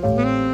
Música